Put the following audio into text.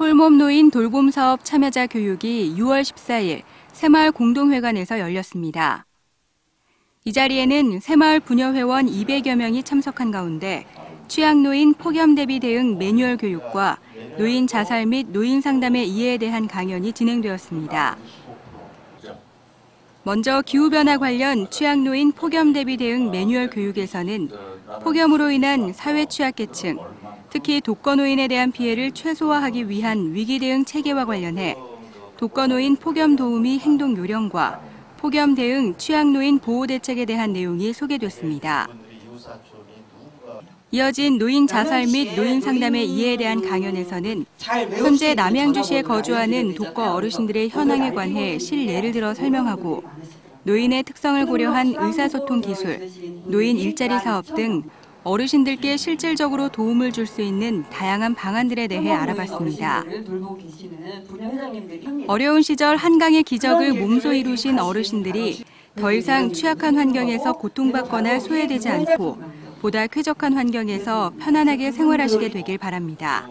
홀몸 노인 돌봄 사업 참여자 교육이 6월 14일 새마을 공동회관에서 열렸습니다. 이 자리에는 새마을 부녀회원 200여 명이 참석한 가운데 취약노인 폭염 대비 대응 매뉴얼 교육과 노인 자살 및 노인 상담의 이해에 대한 강연이 진행되었습니다. 먼저 기후변화 관련 취약노인 폭염 대비 대응 매뉴얼 교육에서는 폭염으로 인한 사회 취약계층, 특히 독거노인에 대한 피해를 최소화하기 위한 위기 대응 체계와 관련해 독거노인 폭염 도우미 행동 요령과 폭염 대응 취약노인 보호 대책에 대한 내용이 소개됐습니다. 이어진 노인 자살 및 노인 상담의 이해에 대한 강연에서는 현재 남양주시에 거주하는 독거 어르신들의 현황에 관해 실예를 들어 설명하고 노인의 특성을 고려한 의사소통 기술, 노인 일자리 사업 등 어르신들께 실질적으로 도움을 줄 수 있는 다양한 방안들에 대해 알아봤습니다. 어려운 시절 한강의 기적을 몸소 이루신 어르신들이 더 이상 취약한 환경에서 고통받거나 소외되지 않고 보다 쾌적한 환경에서 편안하게 생활하시게 되길 바랍니다.